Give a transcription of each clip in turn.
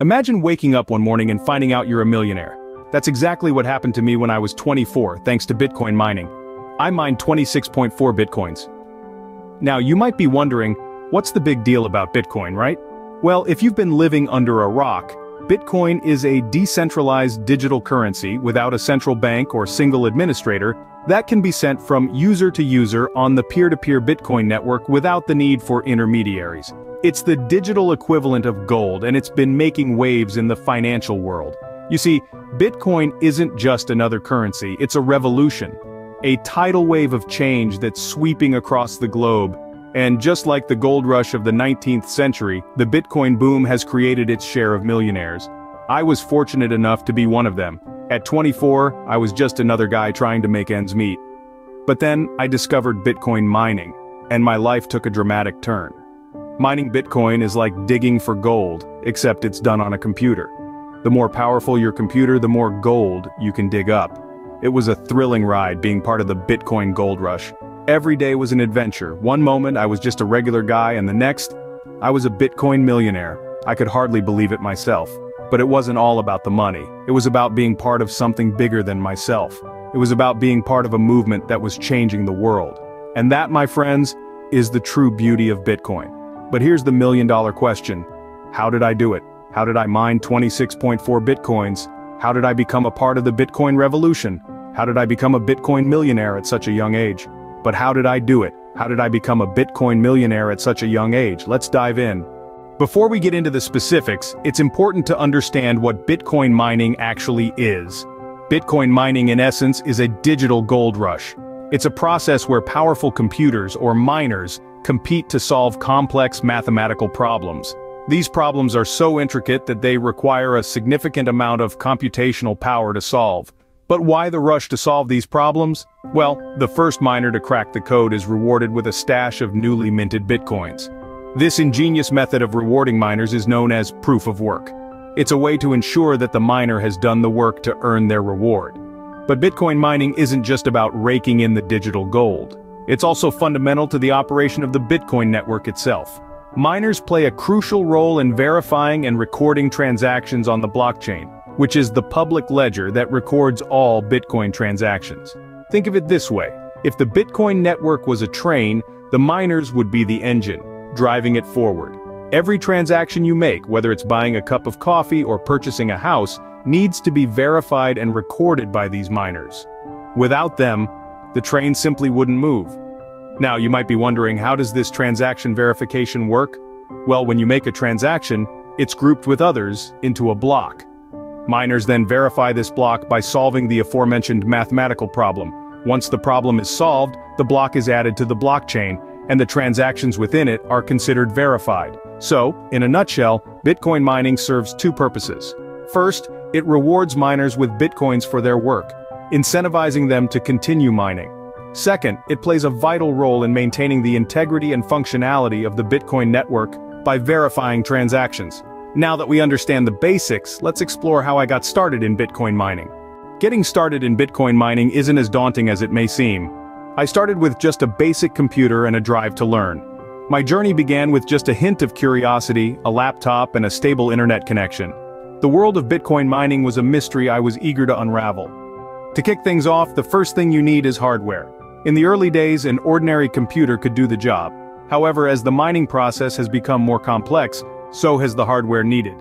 Imagine waking up one morning and finding out you're a millionaire. That's exactly what happened to me when I was 24 thanks to Bitcoin mining. I mined 26.4 Bitcoins. Now you might be wondering, what's the big deal about Bitcoin, right? Well, if you've been living under a rock, Bitcoin is a decentralized digital currency without a central bank or single administrator that can be sent from user to user on the peer-to-peer -peer Bitcoin network without the need for intermediaries. It's the digital equivalent of gold and it's been making waves in the financial world. You see, Bitcoin isn't just another currency, it's a revolution. A tidal wave of change that's sweeping across the globe. And just like the gold rush of the 19th century, the Bitcoin boom has created its share of millionaires. I was fortunate enough to be one of them. At 24, I was just another guy trying to make ends meet. But then, I discovered Bitcoin mining, and my life took a dramatic turn. Mining Bitcoin is like digging for gold, except it's done on a computer. The more powerful your computer, the more gold you can dig up. It was a thrilling ride being part of the Bitcoin gold rush. Every day was an adventure. One moment I was just a regular guy and the next, I was a Bitcoin millionaire. I could hardly believe it myself. But it wasn't all about the money. It was about being part of something bigger than myself. It was about being part of a movement that was changing the world. And that, my friends, is the true beauty of Bitcoin. But here's the million dollar question. How did I do it? How did I mine 26.4 bitcoins? How did I become a part of the Bitcoin revolution? How did I become a Bitcoin millionaire at such a young age? But how did I do it? How did I become a Bitcoin millionaire at such a young age? Let's dive in. Before we get into the specifics, it's important to understand what Bitcoin mining actually is. Bitcoin mining in essence is a digital gold rush. It's a process where powerful computers, or miners, compete to solve complex mathematical problems. These problems are so intricate that they require a significant amount of computational power to solve. But why the rush to solve these problems? Well, the first miner to crack the code is rewarded with a stash of newly minted bitcoins. This ingenious method of rewarding miners is known as proof of work. It's a way to ensure that the miner has done the work to earn their reward. But Bitcoin mining isn't just about raking in the digital gold. It's also fundamental to the operation of the Bitcoin network itself. Miners play a crucial role in verifying and recording transactions on the blockchain, which is the public ledger that records all Bitcoin transactions. Think of it this way, if the Bitcoin network was a train, the miners would be the engine, driving it forward. Every transaction you make, whether it's buying a cup of coffee or purchasing a house, needs to be verified and recorded by these miners. Without them, the train simply wouldn't move. Now you might be wondering how does this transaction verification work? Well when you make a transaction, it's grouped with others into a block. Miners then verify this block by solving the aforementioned mathematical problem. Once the problem is solved, the block is added to the blockchain, and the transactions within it are considered verified. So, in a nutshell, Bitcoin mining serves two purposes. First, it rewards miners with Bitcoins for their work incentivizing them to continue mining. Second, it plays a vital role in maintaining the integrity and functionality of the Bitcoin network by verifying transactions. Now that we understand the basics, let's explore how I got started in Bitcoin mining. Getting started in Bitcoin mining isn't as daunting as it may seem. I started with just a basic computer and a drive to learn. My journey began with just a hint of curiosity, a laptop and a stable internet connection. The world of Bitcoin mining was a mystery I was eager to unravel. To kick things off, the first thing you need is hardware. In the early days, an ordinary computer could do the job. However, as the mining process has become more complex, so has the hardware needed.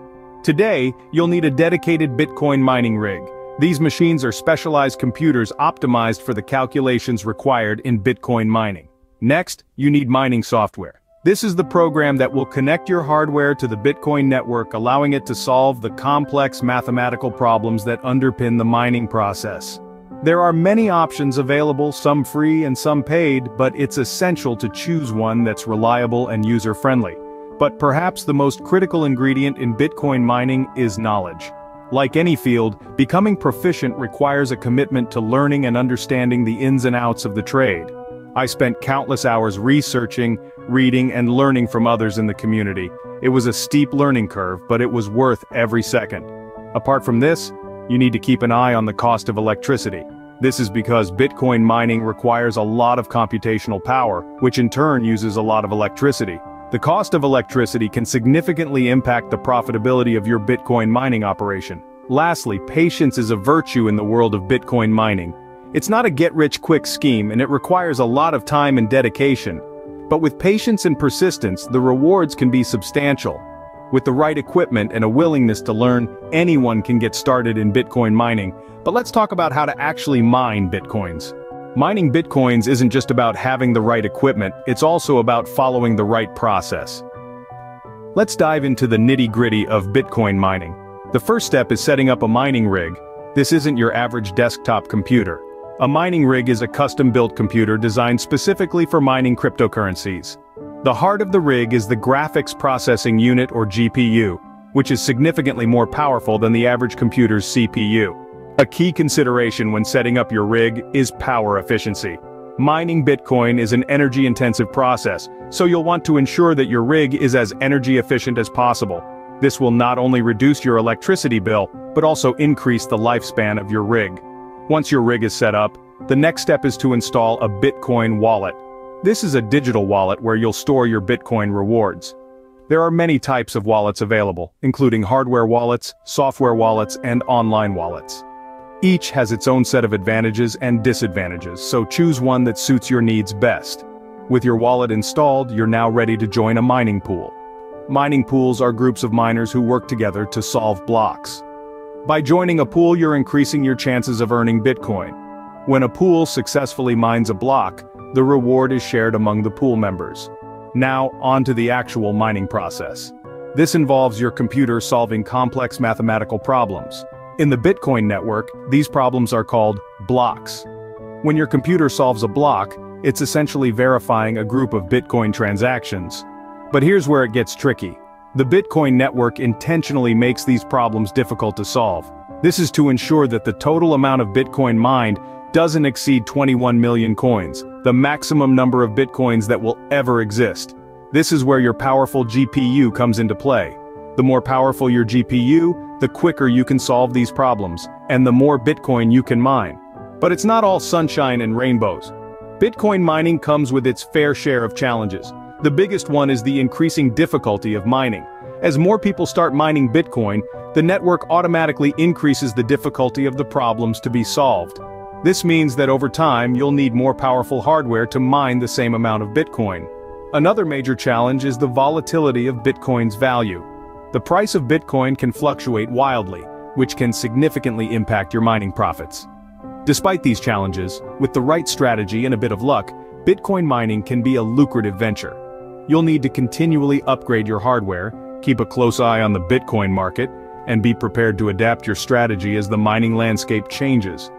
Today, you'll need a dedicated Bitcoin mining rig. These machines are specialized computers optimized for the calculations required in Bitcoin mining. Next, you need mining software. This is the program that will connect your hardware to the Bitcoin network allowing it to solve the complex mathematical problems that underpin the mining process. There are many options available, some free and some paid, but it's essential to choose one that's reliable and user-friendly. But perhaps the most critical ingredient in Bitcoin mining is knowledge. Like any field, becoming proficient requires a commitment to learning and understanding the ins and outs of the trade. I spent countless hours researching, reading and learning from others in the community. It was a steep learning curve, but it was worth every second. Apart from this, you need to keep an eye on the cost of electricity. This is because Bitcoin mining requires a lot of computational power, which in turn uses a lot of electricity. The cost of electricity can significantly impact the profitability of your Bitcoin mining operation. Lastly, patience is a virtue in the world of Bitcoin mining. It's not a get-rich-quick scheme and it requires a lot of time and dedication. But with patience and persistence, the rewards can be substantial. With the right equipment and a willingness to learn, anyone can get started in Bitcoin mining. But let's talk about how to actually mine Bitcoins. Mining Bitcoins isn't just about having the right equipment, it's also about following the right process. Let's dive into the nitty-gritty of Bitcoin mining. The first step is setting up a mining rig. This isn't your average desktop computer. A mining rig is a custom-built computer designed specifically for mining cryptocurrencies. The heart of the rig is the Graphics Processing Unit or GPU, which is significantly more powerful than the average computer's CPU. A key consideration when setting up your rig is power efficiency. Mining Bitcoin is an energy-intensive process, so you'll want to ensure that your rig is as energy efficient as possible. This will not only reduce your electricity bill, but also increase the lifespan of your rig. Once your rig is set up, the next step is to install a Bitcoin wallet. This is a digital wallet where you'll store your Bitcoin rewards. There are many types of wallets available, including hardware wallets, software wallets, and online wallets. Each has its own set of advantages and disadvantages, so choose one that suits your needs best. With your wallet installed, you're now ready to join a mining pool. Mining pools are groups of miners who work together to solve blocks. By joining a pool you're increasing your chances of earning Bitcoin. When a pool successfully mines a block, the reward is shared among the pool members. Now, on to the actual mining process. This involves your computer solving complex mathematical problems. In the Bitcoin network, these problems are called blocks. When your computer solves a block, it's essentially verifying a group of Bitcoin transactions. But here's where it gets tricky. The Bitcoin network intentionally makes these problems difficult to solve. This is to ensure that the total amount of Bitcoin mined doesn't exceed 21 million coins, the maximum number of Bitcoins that will ever exist. This is where your powerful GPU comes into play. The more powerful your GPU, the quicker you can solve these problems, and the more Bitcoin you can mine. But it's not all sunshine and rainbows. Bitcoin mining comes with its fair share of challenges. The biggest one is the increasing difficulty of mining. As more people start mining Bitcoin, the network automatically increases the difficulty of the problems to be solved. This means that over time you'll need more powerful hardware to mine the same amount of Bitcoin. Another major challenge is the volatility of Bitcoin's value. The price of Bitcoin can fluctuate wildly, which can significantly impact your mining profits. Despite these challenges, with the right strategy and a bit of luck, Bitcoin mining can be a lucrative venture. You'll need to continually upgrade your hardware, keep a close eye on the Bitcoin market, and be prepared to adapt your strategy as the mining landscape changes.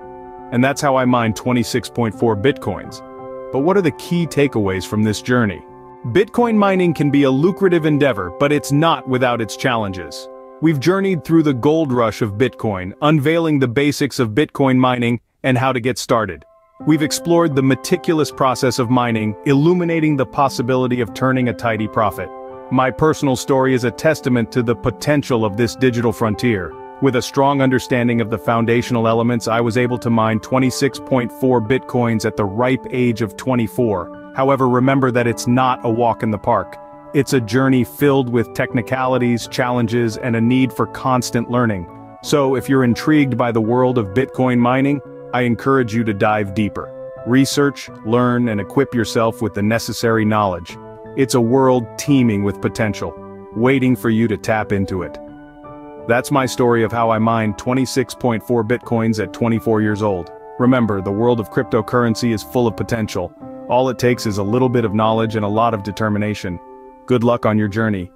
And that's how I mined 26.4 Bitcoins. But what are the key takeaways from this journey? Bitcoin mining can be a lucrative endeavor, but it's not without its challenges. We've journeyed through the gold rush of Bitcoin, unveiling the basics of Bitcoin mining and how to get started. We've explored the meticulous process of mining, illuminating the possibility of turning a tidy profit. My personal story is a testament to the potential of this digital frontier. With a strong understanding of the foundational elements I was able to mine 26.4 bitcoins at the ripe age of 24, However, remember that it's not a walk in the park. It's a journey filled with technicalities, challenges, and a need for constant learning. So if you're intrigued by the world of Bitcoin mining, I encourage you to dive deeper. Research, learn, and equip yourself with the necessary knowledge. It's a world teeming with potential, waiting for you to tap into it. That's my story of how I mined 26.4 Bitcoins at 24 years old. Remember, the world of cryptocurrency is full of potential, all it takes is a little bit of knowledge and a lot of determination. Good luck on your journey.